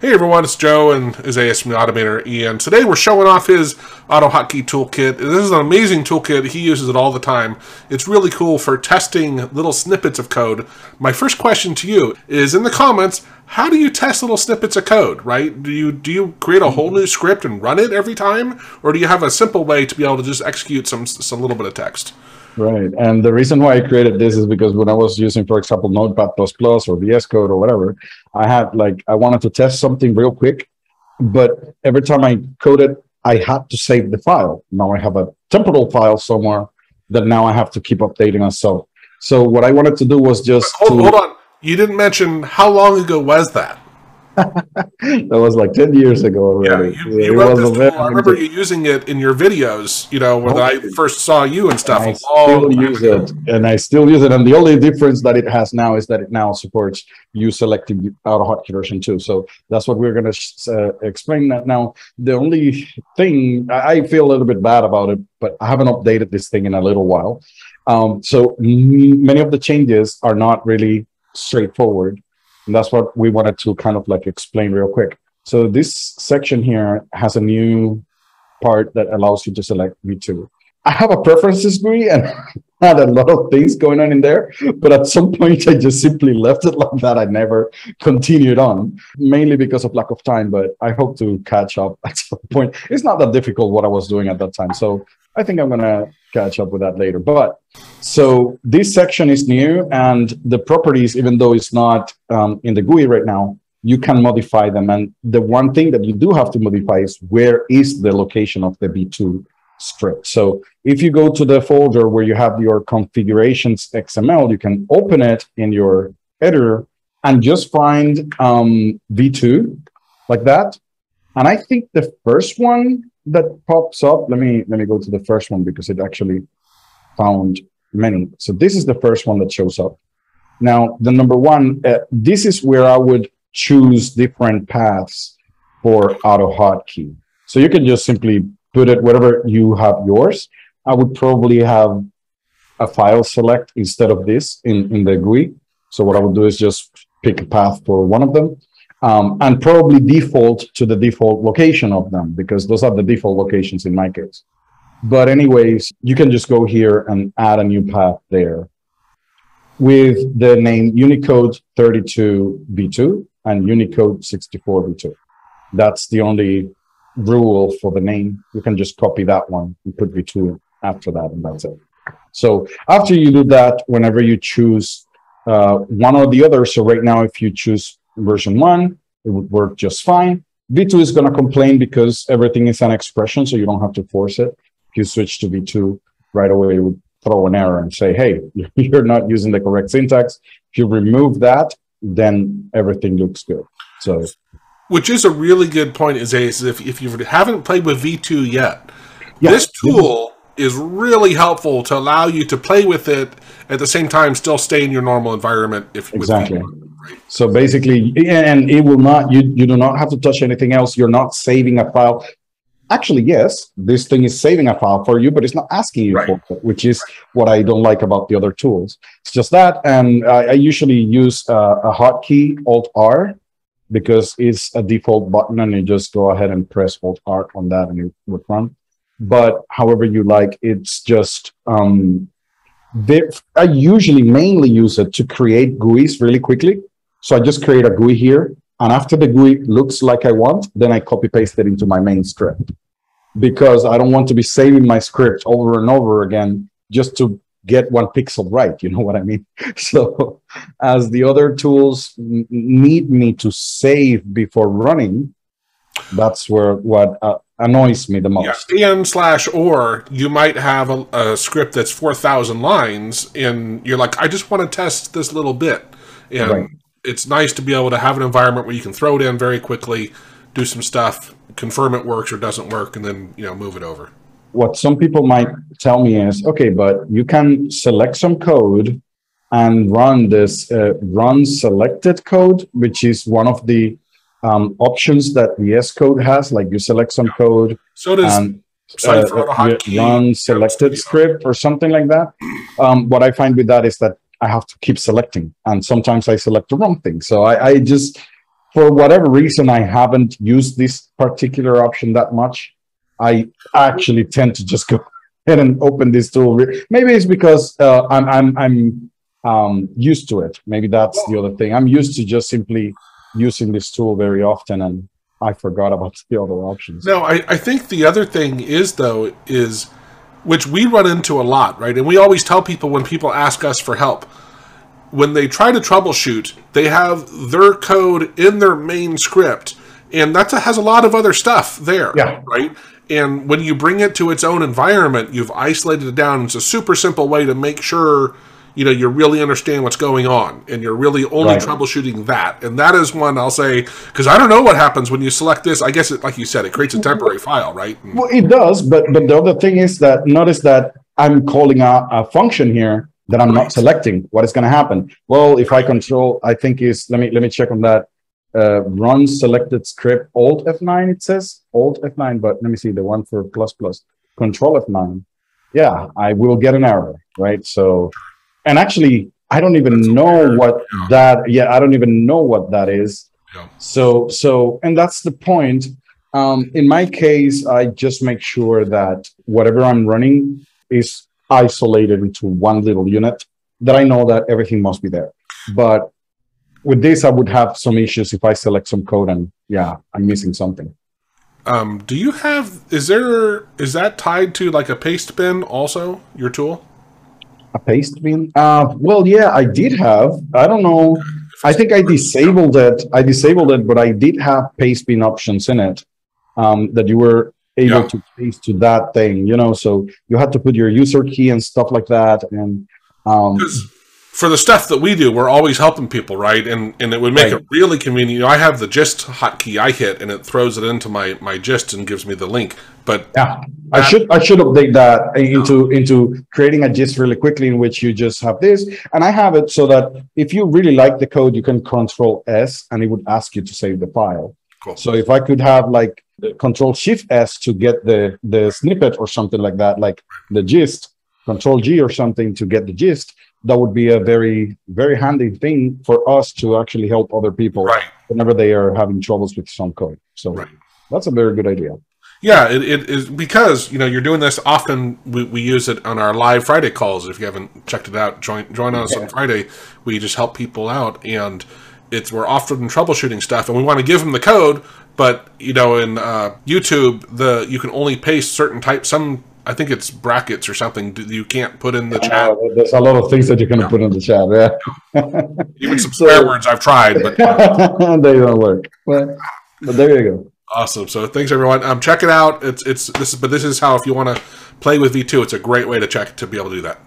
Hey everyone, it's Joe and Isaias from the Automator, and today we're showing off his Auto AutoHotkey toolkit. This is an amazing toolkit. He uses it all the time. It's really cool for testing little snippets of code. My first question to you is in the comments, how do you test little snippets of code, right? Do you do you create a whole new mm-hmm. script and run it every time, or do you have a simple way to be able to just execute some some little bit of text? Right. And the reason why I created this is because when I was using, for example, Notepad or VS Code or whatever, I had like, I wanted to test something real quick, but every time I coded, I had to save the file. Now I have a temporal file somewhere that now I have to keep updating myself. So what I wanted to do was just hold, to, hold on. You didn't mention how long ago was that? That was like 10 years ago already. Yeah, you, you wrote this tool. I remember you using it in your videos, you know, when oh, I first saw you and stuff. And I still use ago. it. And I still use it. And the only difference that it has now is that it now supports you selecting AutoHotkey version 2. So that's what we're going to uh, explain that now. The only thing, I feel a little bit bad about it, but I haven't updated this thing in a little while. Um, so many of the changes are not really straightforward and that's what we wanted to kind of like explain real quick. So this section here has a new part that allows you to select V2. I have a preferences GUI and had a lot of things going on in there, but at some point I just simply left it like that. I never continued on, mainly because of lack of time, but I hope to catch up at some point. It's not that difficult what I was doing at that time. So I think I'm going to catch up with that later. But so this section is new and the properties, even though it's not um, in the GUI right now, you can modify them. And the one thing that you do have to modify is where is the location of the V2 script. So if you go to the folder where you have your configurations XML, you can open it in your editor and just find um, V2 like that. And I think the first one that pops up, let me let me go to the first one because it actually found many. So this is the first one that shows up. Now, the number one, uh, this is where I would choose different paths for auto hotkey. So you can just simply put it wherever you have yours. I would probably have a file select instead of this in, in the GUI. So what I would do is just pick a path for one of them um, and probably default to the default location of them because those are the default locations in my case. But anyways, you can just go here and add a new path there with the name Unicode 32B2 and Unicode 64B2. That's the only rule for the name. You can just copy that one and put B2 after that, and that's it. So after you do that, whenever you choose uh, one or the other, so right now, if you choose version one, it would work just fine. V2 is going to complain because everything is an expression, so you don't have to force it. If you switch to V2 right away, it would throw an error and say, hey, you're not using the correct syntax. If you remove that, then everything looks good. So, which is a really good point, is if, if you haven't played with V2 yet, yeah. this tool is really helpful to allow you to play with it at the same time still stay in your normal environment if exactly so basically and it will not you you do not have to touch anything else. You're not saving a file. Actually yes this thing is saving a file for you but it's not asking you right. for it which is what i don't like about the other tools. It's just that and i, I usually use uh, a hotkey alt r because it's a default button and you just go ahead and press alt r on that and it would run. But however you like it's just um I usually mainly use it to create GUIs really quickly. So I just create a GUI here. And after the GUI looks like I want, then I copy paste it into my main script because I don't want to be saving my script over and over again just to get one pixel right. You know what I mean? So as the other tools need me to save before running, that's where what uh, annoys me the most. Yeah. And slash or you might have a, a script that's four thousand lines, and you're like, I just want to test this little bit, and right. It's nice to be able to have an environment where you can throw it in very quickly, do some stuff, confirm it works or doesn't work, and then you know move it over. What some people might tell me is, okay, but you can select some code and run this uh, run selected code, which is one of the um, options that VS Code has, like you select some code. So does and, uh, run selected script or something like that. Um, what I find with that is that I have to keep selecting, and sometimes I select the wrong thing. So I, I just for whatever reason, I haven't used this particular option that much. I actually tend to just go ahead and open this tool. Maybe it's because uh, I'm I'm I'm um, used to it. Maybe that's the other thing. I'm used to just simply using this tool very often, and I forgot about the other options. No, I, I think the other thing is though is which we run into a lot, right? And we always tell people when people ask us for help when they try to troubleshoot, they have their code in their main script, and that has a lot of other stuff there, yeah. right? And when you bring it to its own environment, you've isolated it down. It's a super simple way to make sure you know you really understand what's going on, and you're really only right. troubleshooting that. And that is one I'll say because I don't know what happens when you select this. I guess it, like you said, it creates a temporary file, right? Well, it does, but but the other thing is that notice that I'm calling a, a function here that I'm right. not selecting. What is going to happen? Well, if I control, I think is let me let me check on that. Uh, run selected script Alt F9. It says Alt F9, but let me see the one for plus plus Control F9. Yeah, I will get an error, right? So, and actually, I don't even That's know weird. what yeah. that. Yeah, I don't even know what that is. Yeah. So, so, and that's the point. Um, in my case, I just make sure that whatever I'm running is isolated into one little unit that I know that everything must be there. But with this, I would have some issues if I select some code and yeah, I'm missing something. Um, do you have, is there, is that tied to like a paste bin also, your tool? A paste bin? Uh, well, yeah, I did have, I don't know. I think I disabled it. I disabled it, but I did have paste bin options in it um, that you were able yeah. to paste to that thing, you know. So you had to put your user key and stuff like that. And um, for the stuff that we do, we're always helping people, right? And and it would make right. it really convenient. You know, I have the gist hotkey I hit, and it throws it into my my gist and gives me the link. But yeah, I should I should update that into into creating a gist really quickly, in which you just have this, and I have it so that if you really like the code, you can Control S, and it would ask you to save the file. Cool. So if I could have like control shift S to get the, the snippet or something like that, like the gist, control G or something to get the gist, that would be a very, very handy thing for us to actually help other people right. whenever they are having troubles with some code. So right. that's a very good idea. Yeah, it, it is because you know you're doing this often. We, we use it on our live Friday calls. If you haven't checked it out, join join us yeah. on Friday. We just help people out, and it's we're often troubleshooting stuff, and we want to give them the code, but you know, in uh, YouTube, the you can only paste certain types. Some I think it's brackets or something you can't put in the chat. There's a lot of things that you can yeah. put in the chat. Yeah, even some swear words I've tried, but they don't work. But, but there you go. Awesome. So thanks everyone. Um, check it out. It's it's this is but this is how if you want to play with V2, it's a great way to check to be able to do that.